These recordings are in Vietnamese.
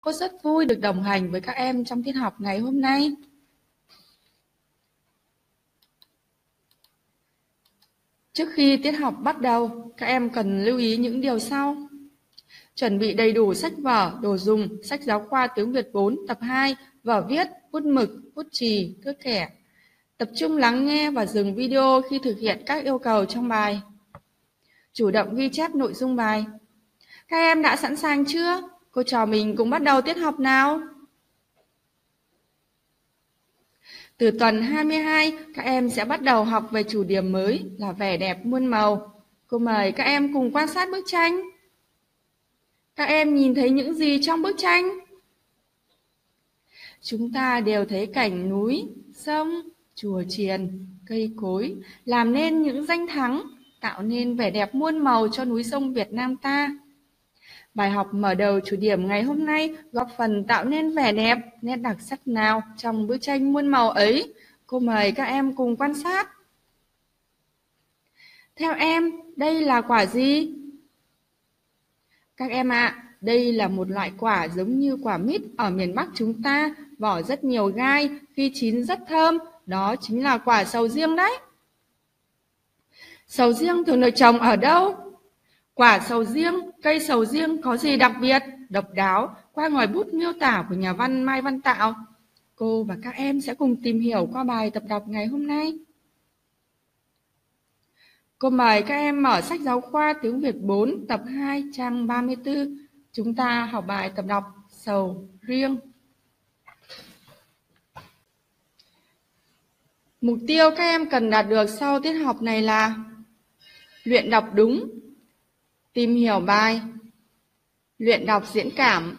Cô rất vui được đồng hành với các em trong tiết học ngày hôm nay. Trước khi tiết học bắt đầu, các em cần lưu ý những điều sau. Chuẩn bị đầy đủ sách vở, đồ dùng, sách giáo khoa tiếng Việt 4 tập 2, vở viết, bút mực, bút chì, thước kẻ. Tập trung lắng nghe và dừng video khi thực hiện các yêu cầu trong bài. Chủ động ghi chép nội dung bài. Các em đã sẵn sàng chưa? Cô trò mình cùng bắt đầu tiết học nào. Từ tuần 22, các em sẽ bắt đầu học về chủ điểm mới là vẻ đẹp muôn màu. Cô mời các em cùng quan sát bức tranh. Các em nhìn thấy những gì trong bức tranh? Chúng ta đều thấy cảnh núi, sông, chùa chiền, cây cối, làm nên những danh thắng, tạo nên vẻ đẹp muôn màu cho núi sông Việt Nam ta. Bài học mở đầu chủ điểm ngày hôm nay góp phần tạo nên vẻ đẹp, nét đặc sắc nào trong bức tranh muôn màu ấy. Cô mời các em cùng quan sát. Theo em, đây là quả gì? Các em ạ, à, đây là một loại quả giống như quả mít ở miền Bắc chúng ta, vỏ rất nhiều gai, khi chín rất thơm, đó chính là quả sầu riêng đấy. Sầu riêng thường được trồng ở đâu? Quả sầu riêng, cây sầu riêng có gì đặc biệt, độc đáo qua ngòi bút miêu tả của nhà văn Mai Văn Tạo? Cô và các em sẽ cùng tìm hiểu qua bài tập đọc ngày hôm nay. Cô mời các em mở sách giáo khoa tiếng Việt 4 tập 2 trang 34. Chúng ta học bài tập đọc sầu riêng. Mục tiêu các em cần đạt được sau tiết học này là luyện đọc đúng Tìm hiểu bài Luyện đọc diễn cảm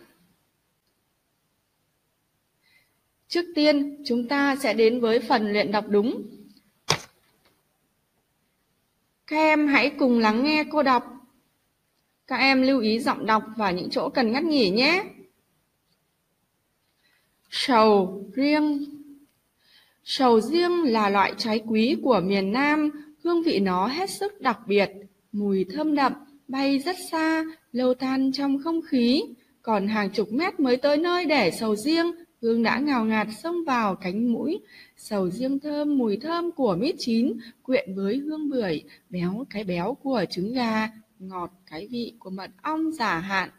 Trước tiên, chúng ta sẽ đến với phần luyện đọc đúng. Các em hãy cùng lắng nghe cô đọc. Các em lưu ý giọng đọc và những chỗ cần ngắt nghỉ nhé. Sầu riêng Sầu riêng là loại trái quý của miền Nam, hương vị nó hết sức đặc biệt, mùi thơm đậm, bay rất xa, lâu tan trong không khí. Còn hàng chục mét mới tới nơi để sầu riêng, hương đã ngào ngạt xông vào cánh mũi. Sầu riêng thơm, mùi thơm của mít chín, quyện với hương bưởi, béo cái béo của trứng gà, ngọt cái vị của mật ong giả hạn,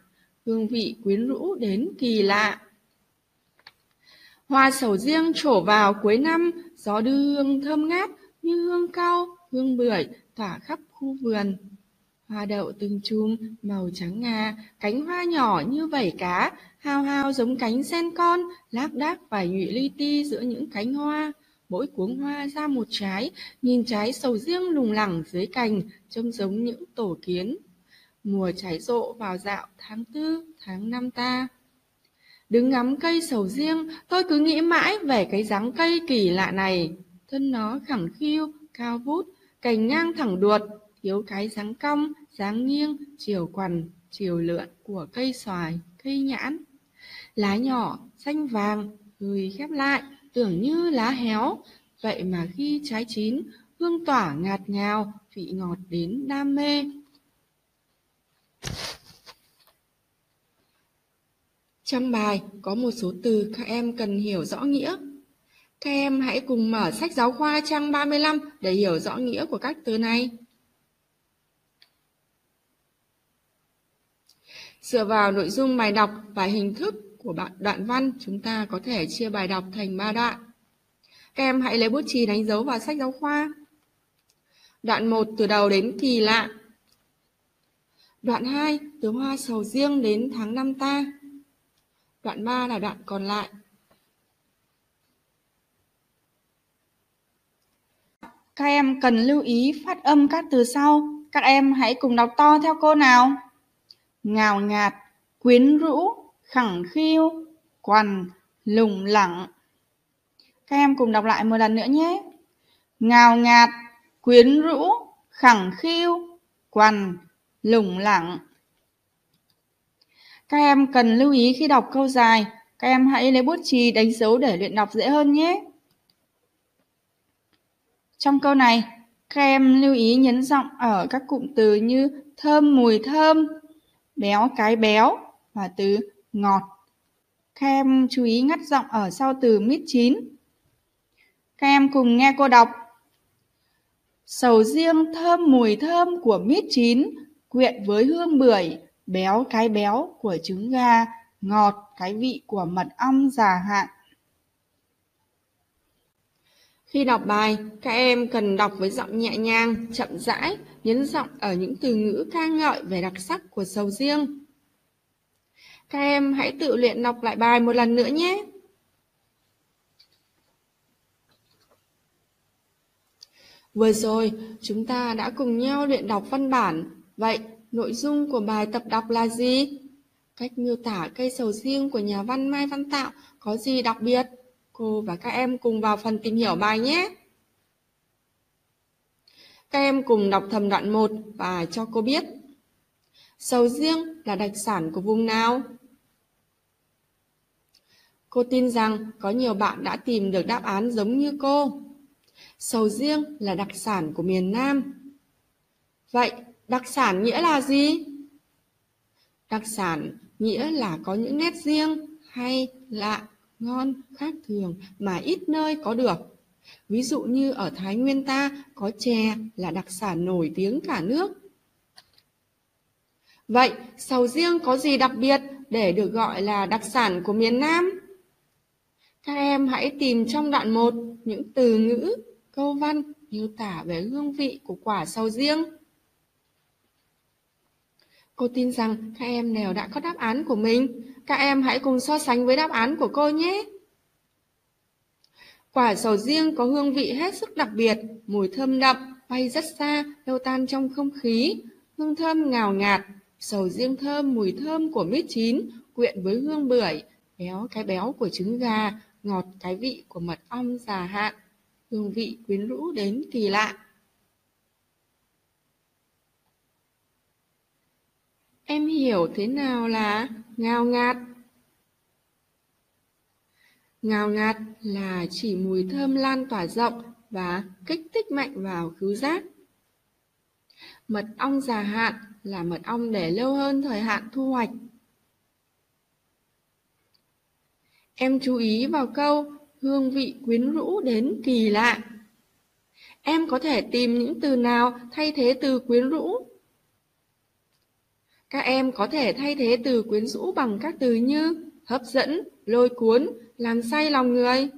hương vị quyến rũ đến kỳ lạ. Hoa sầu riêng trổ vào cuối năm, gió đưa hương thơm ngát như hương cao, hương bưởi tỏa khắp khu vườn. Hoa đậu từng chùm màu trắng ngà, cánh hoa nhỏ như vảy cá, hao hao giống cánh sen con, lác đác vài nhụy li ti giữa những cánh hoa. Mỗi cuống hoa ra một trái, nhìn trái sầu riêng lùng lẳng dưới cành, trông giống những tổ kiến. Mùa trái rộ vào dạo tháng tư, tháng năm ta. Đứng ngắm cây sầu riêng, tôi cứ nghĩ mãi về cái dáng cây kỳ lạ này. Thân nó khẳng khiu, cao vút, cành ngang thẳng đuột, thiếu cái dáng cong, dáng nghiêng, chiều quằn, chiều lượn của cây xoài, cây nhãn. Lá nhỏ, xanh vàng, gửi khép lại, tưởng như lá héo. Vậy mà khi trái chín, hương tỏa ngạt ngào, vị ngọt đến đam mê. Trong bài có một số từ các em cần hiểu rõ nghĩa. Các em hãy cùng mở sách giáo khoa trang 35 để hiểu rõ nghĩa của các từ này. Dựa vào nội dung bài đọc và hình thức của bạn đoạn văn, chúng ta có thể chia bài đọc thành 3 đoạn. Các em hãy lấy bút chì đánh dấu vào sách giáo khoa. Đoạn 1 từ đầu đến kỳ lạ. Đoạn 2 từ hoa sầu riêng đến tháng năm ta. Đoạn 3 là đoạn còn lại. Các em cần lưu ý phát âm các từ sau. Các em hãy cùng đọc to theo cô nào ngào ngạt, quyến rũ, khẳng khiu, quằn, lủng lẳng. Các em cùng đọc lại một lần nữa nhé. Ngào ngạt, quyến rũ, khẳng khiu, quằn, lủng lẳng. Các em cần lưu ý khi đọc câu dài, các em hãy lấy bút chì đánh dấu để luyện đọc dễ hơn nhé. Trong câu này, các em lưu ý nhấn giọng ở các cụm từ như thơm mùi thơm, béo cái béo và từ ngọt Các em chú ý ngắt giọng ở sau từ mít chín. Các em cùng nghe cô đọc. Sầu riêng thơm mùi thơm của mít chín, quyện với hương bưởi, béo cái béo của trứng gà, ngọt cái vị của mật ong già hạn. Khi đọc bài, các em cần đọc với giọng nhẹ nhàng, chậm rãi, nhấn giọng ở những từ ngữ ca ngợi về đặc sắc của sầu riêng. Các em hãy tự luyện đọc lại bài một lần nữa nhé. Vừa rồi, chúng ta đã cùng nhau luyện đọc văn bản. Vậy, nội dung của bài tập đọc là gì? Cách miêu tả cây sầu riêng của nhà văn Mai Văn Tạo có gì đặc biệt? Cô và các em cùng vào phần tìm hiểu bài nhé. Các em cùng đọc thầm đoạn 1 và cho cô biết. Sầu riêng là đặc sản của vùng nào? Cô tin rằng có nhiều bạn đã tìm được đáp án giống như cô. Sầu riêng là đặc sản của miền Nam. Vậy, đặc sản nghĩa là gì? Đặc sản nghĩa là có những nét riêng hay lạ, ngon, khác thường mà ít nơi có được. Ví dụ như ở Thái Nguyên ta có chè là đặc sản nổi tiếng cả nước. Vậy, sầu riêng có gì đặc biệt để được gọi là đặc sản của miền Nam? Các em hãy tìm trong đoạn 1 những từ ngữ, câu văn miêu tả về hương vị của quả sầu riêng. Cô tin rằng các em đều đã có đáp án của mình. Các em hãy cùng so sánh với đáp án của cô nhé. Quả sầu riêng có hương vị hết sức đặc biệt, mùi thơm đậm, bay rất xa, lâu tan trong không khí, hương thơm ngào ngạt, sầu riêng thơm mùi thơm của mít chín, quyện với hương bưởi, béo cái béo của trứng gà, ngọt cái vị của mật ong già hạn, hương vị quyến rũ đến kỳ lạ. Em hiểu thế nào là ngào ngạt? Ngào ngạt là chỉ mùi thơm lan tỏa rộng và kích thích mạnh vào khứu giác. Mật ong già hạn là mật ong để lâu hơn thời hạn thu hoạch. Em chú ý vào câu hương vị quyến rũ đến kỳ lạ. Em có thể tìm những từ nào thay thế từ quyến rũ? Các em có thể thay thế từ quyến rũ bằng các từ như hấp dẫn, lôi cuốn, làm say lòng người.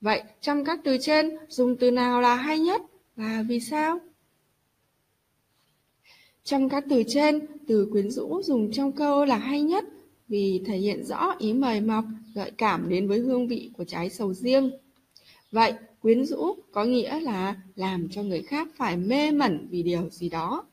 Vậy trong các từ trên dùng từ nào là hay nhất và vì sao? Trong các từ trên, từ quyến rũ dùng trong câu là hay nhất vì thể hiện rõ ý mời mọc, gợi cảm đến với hương vị của trái sầu riêng. Vậy, quyến rũ có nghĩa là làm cho người khác phải mê mẩn vì điều gì đó.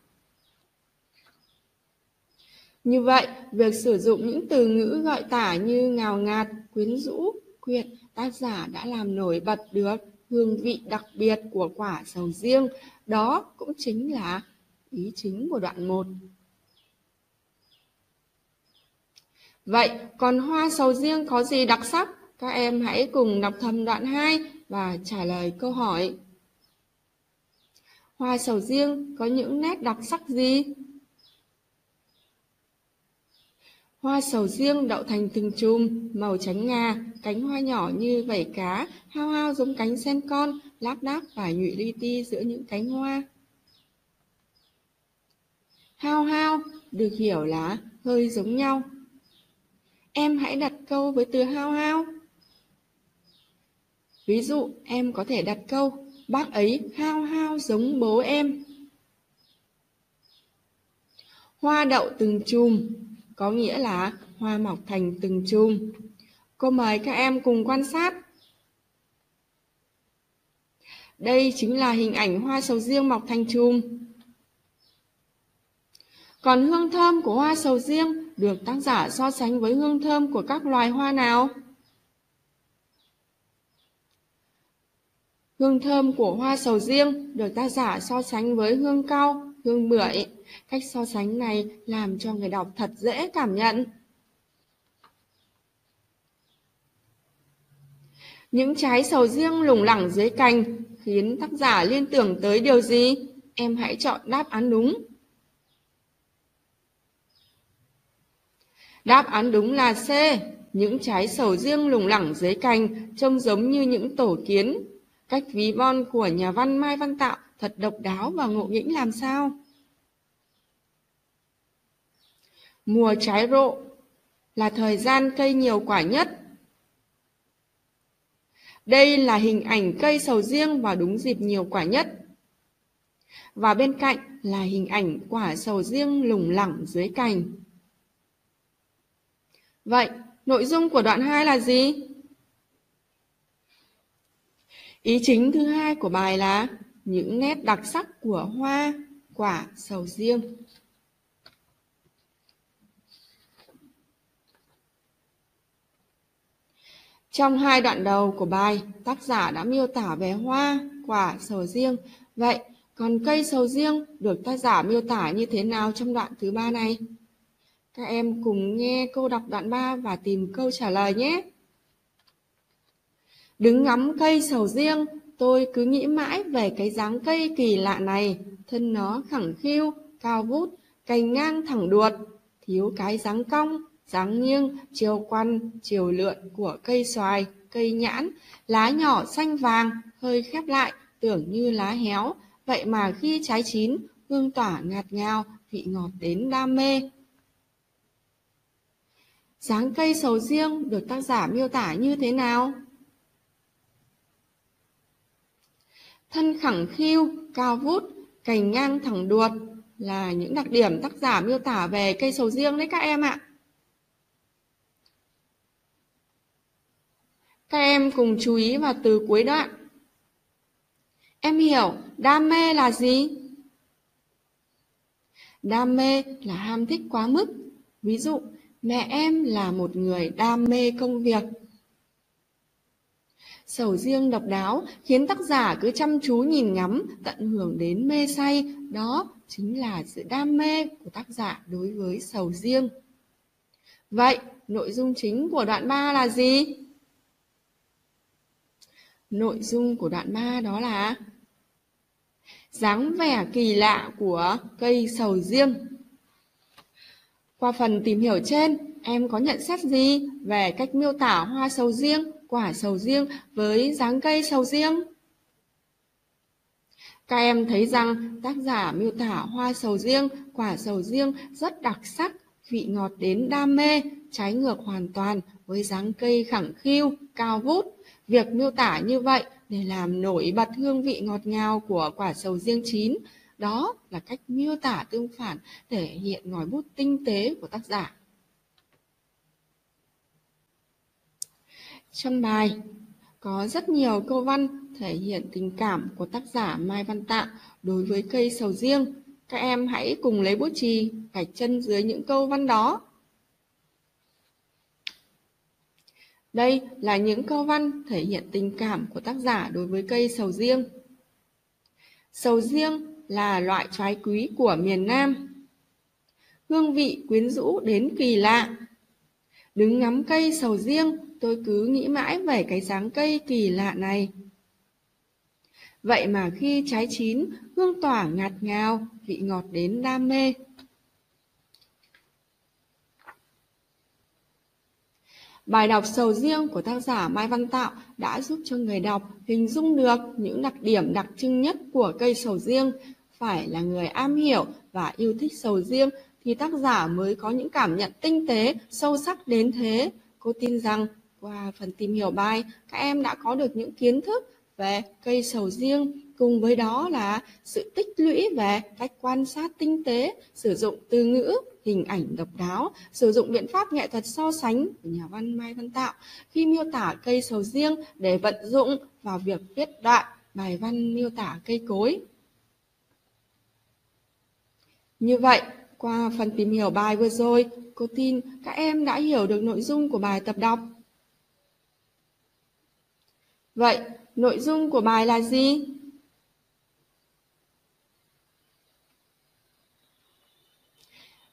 Như vậy, việc sử dụng những từ ngữ gọi tả như ngào ngạt, quyến rũ, quyện, tác giả đã làm nổi bật được hương vị đặc biệt của quả sầu riêng. Đó cũng chính là ý chính của đoạn 1. Vậy, còn hoa sầu riêng có gì đặc sắc? Các em hãy cùng đọc thầm đoạn 2 và trả lời câu hỏi. Hoa sầu riêng có những nét đặc sắc gì? Hoa sầu riêng đậu thành từng chùm, màu trắng ngà, cánh hoa nhỏ như vảy cá, hao hao giống cánh sen con, láp đáp và nhụy li ti giữa những cánh hoa. Hao hao được hiểu là hơi giống nhau. Em hãy đặt câu với từ hao hao. Ví dụ, em có thể đặt câu, bác ấy hao hao giống bố em. Hoa đậu từng chùm, có nghĩa là hoa mọc thành từng chùm. Cô mời các em cùng quan sát. Đây chính là hình ảnh hoa sầu riêng mọc thành chùm. Còn hương thơm của hoa sầu riêng được tác giả so sánh với hương thơm của các loài hoa nào? Hương thơm của hoa sầu riêng được tác giả so sánh với hương cao, hương bưởi. Cách so sánh này làm cho người đọc thật dễ cảm nhận. Những trái sầu riêng lủng lẳng dưới cành khiến tác giả liên tưởng tới điều gì? Em hãy chọn đáp án đúng. Đáp án đúng là C. những trái sầu riêng lủng lẳng dưới cành trông giống như những tổ kiến. Cách ví von của nhà văn Mai Văn Tạo thật độc đáo và ngộ nghĩnh làm sao. Mùa trái rộ là thời gian cây nhiều quả nhất. Đây là hình ảnh cây sầu riêng vào đúng dịp nhiều quả nhất. Và bên cạnh là hình ảnh quả sầu riêng lủng lẳng dưới cành. Vậy, nội dung của đoạn 2 là gì? Ý chính thứ hai của bài là những nét đặc sắc của hoa, quả, sầu riêng. Trong hai đoạn đầu của bài, tác giả đã miêu tả về hoa, quả, sầu riêng. Vậy, còn cây sầu riêng được tác giả miêu tả như thế nào trong đoạn thứ ba này? Các em cùng nghe cô đọc đoạn 3 và tìm câu trả lời nhé. Đứng ngắm cây sầu riêng, tôi cứ nghĩ mãi về cái dáng cây kỳ lạ này. Thân nó khẳng khiu, cao vút, cành ngang thẳng đuột, thiếu cái dáng cong, dáng nghiêng, chiều quăn, chiều lượn của cây xoài, cây nhãn, lá nhỏ xanh vàng, hơi khép lại, tưởng như lá héo. Vậy mà khi trái chín, hương tỏa ngạt ngào, vị ngọt đến đam mê. Dáng cây sầu riêng được tác giả miêu tả như thế nào? Thân khẳng khiu, cao vút, cành ngang thẳng đuột là những đặc điểm tác giả miêu tả về cây sầu riêng đấy các em ạ. Các em cùng chú ý vào từ cuối đoạn. Em hiểu đam mê là gì? Đam mê là ham thích quá mức. Ví dụ, mẹ em là một người đam mê công việc. Sầu riêng độc đáo khiến tác giả cứ chăm chú nhìn ngắm, tận hưởng đến mê say. Đó chính là sự đam mê của tác giả đối với sầu riêng. Vậy, nội dung chính của đoạn 3 là gì? Nội dung của đoạn 3 đó là dáng vẻ kỳ lạ của cây sầu riêng. Qua phần tìm hiểu trên, em có nhận xét gì về cách miêu tả hoa sầu riêng, quả sầu riêng với dáng cây sầu riêng? Các em thấy rằng tác giả miêu tả hoa sầu riêng, quả sầu riêng rất đặc sắc, vị ngọt đến đam mê, trái ngược hoàn toàn với dáng cây khẳng khiu, cao vút. Việc miêu tả như vậy để làm nổi bật hương vị ngọt ngào của quả sầu riêng chín, đó là cách miêu tả tương phản thể hiện ngòi bút tinh tế của tác giả. Trong bài có rất nhiều câu văn thể hiện tình cảm của tác giả Mai Văn Tạ đối với cây sầu riêng. Các em hãy cùng lấy bút chì, gạch chân dưới những câu văn đó. Đây là những câu văn thể hiện tình cảm của tác giả đối với cây sầu riêng. Sầu riêng là loại trái quý của miền Nam. Hương vị quyến rũ đến kỳ lạ. Đứng ngắm cây sầu riêng, tôi cứ nghĩ mãi về cái dáng cây kỳ lạ này. Vậy mà khi trái chín, hương tỏa ngạt ngào, vị ngọt đến đam mê. Bài đọc sầu riêng của tác giả Mai Văn Tạo đã giúp cho người đọc hình dung được những đặc điểm đặc trưng nhất của cây sầu riêng. Phải là người am hiểu và yêu thích sầu riêng thì tác giả mới có những cảm nhận tinh tế, sâu sắc đến thế. Cô tin rằng qua phần tìm hiểu bài, các em đã có được những kiến thức về cây sầu riêng, cùng với đó là sự tích lũy về cách quan sát tinh tế, sử dụng từ ngữ, hình ảnh độc đáo, sử dụng biện pháp nghệ thuật so sánh của nhà văn Mai Văn Tạo khi miêu tả cây sầu riêng để vận dụng vào việc viết đoạn bài văn miêu tả cây cối. Như vậy, qua phần tìm hiểu bài vừa rồi, cô tin các em đã hiểu được nội dung của bài tập đọc. Vậy, nội dung của bài là gì?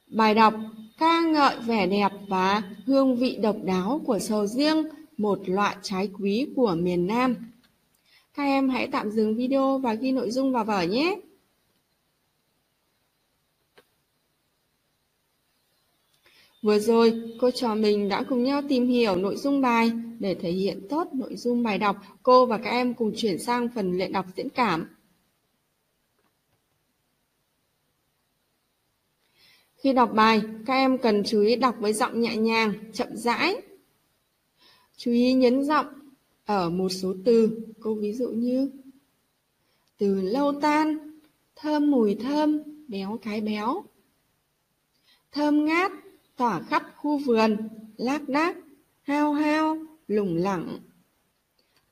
Bài đọc ca ngợi vẻ đẹp và hương vị độc đáo của sầu riêng, một loại trái quý của miền Nam. Các em hãy tạm dừng video và ghi nội dung vào vở nhé. Vừa rồi, cô trò mình đã cùng nhau tìm hiểu nội dung bài. Để thể hiện tốt nội dung bài đọc, cô và các em cùng chuyển sang phần luyện đọc diễn cảm. Khi đọc bài, các em cần chú ý đọc với giọng nhẹ nhàng, chậm rãi. Chú ý nhấn giọng ở một số từ, cô ví dụ như từ lâu tan, thơm mùi thơm, béo cái béo. Thơm ngát, tỏa khắp khu vườn, lác đác, hao hao, lủng lẳng.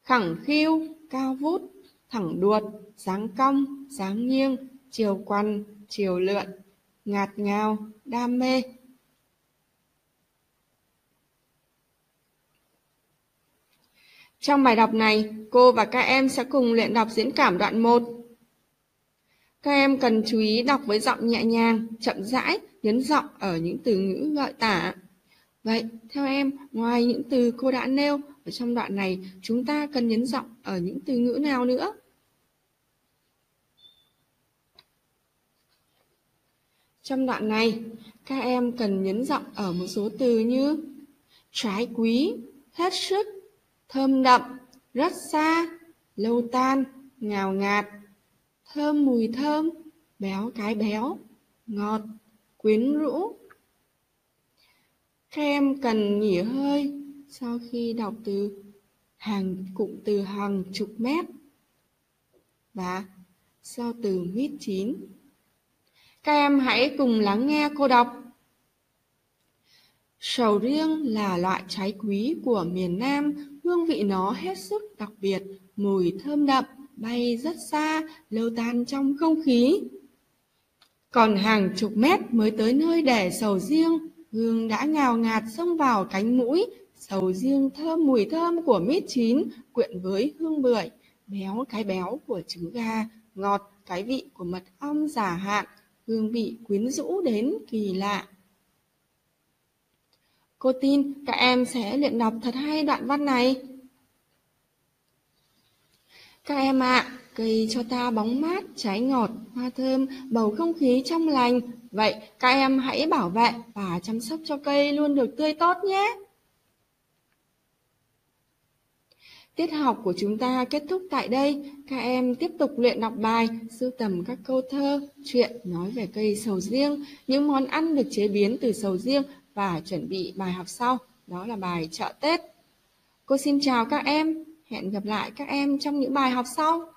Khẳng khiu, cao vút, thẳng đuột, dáng cong, dáng nghiêng, chiều quằn, chiều lượn, ngạt ngào, đam mê. Trong bài đọc này, cô và các em sẽ cùng luyện đọc diễn cảm đoạn 1. Các em cần chú ý đọc với giọng nhẹ nhàng, chậm rãi, nhấn giọng ở những từ ngữ gợi tả. Vậy, theo em, ngoài những từ cô đã nêu, ở trong đoạn này chúng ta cần nhấn giọng ở những từ ngữ nào nữa? Trong đoạn này, các em cần nhấn giọng ở một số từ như trái quý, hết sức, thơm đậm, rất xa, lâu tan, ngào ngạt, thơm mùi thơm, béo cái béo, ngọt, quyến rũ. Các em cần nghỉ hơi sau khi đọc từ hàng cụm từ hàng chục mét và sau từ mít chín. Các em hãy cùng lắng nghe cô đọc. Sầu riêng là loại trái quý của miền Nam, hương vị nó hết sức đặc biệt, mùi thơm đậm, bay rất xa, lâu tan trong không khí. Còn hàng chục mét mới tới nơi để sầu riêng, hương đã ngào ngạt xông vào cánh mũi, sầu riêng thơm mùi thơm của mít chín quyện với hương bưởi, béo cái béo của trứng gà, ngọt cái vị của mật ong giả hạn, hương vị quyến rũ đến kỳ lạ. Cô tin các em sẽ luyện đọc thật hay đoạn văn này. Các em ạ, à, cây cho ta bóng mát, trái ngọt, hoa thơm, bầu không khí trong lành. Vậy các em hãy bảo vệ và chăm sóc cho cây luôn được tươi tốt nhé. Tiết học của chúng ta kết thúc tại đây. Các em tiếp tục luyện đọc bài, sưu tầm các câu thơ, chuyện nói về cây sầu riêng, những món ăn được chế biến từ sầu riêng và chuẩn bị bài học sau, đó là bài chợ Tết. Cô xin chào các em, hẹn gặp lại các em trong những bài học sau.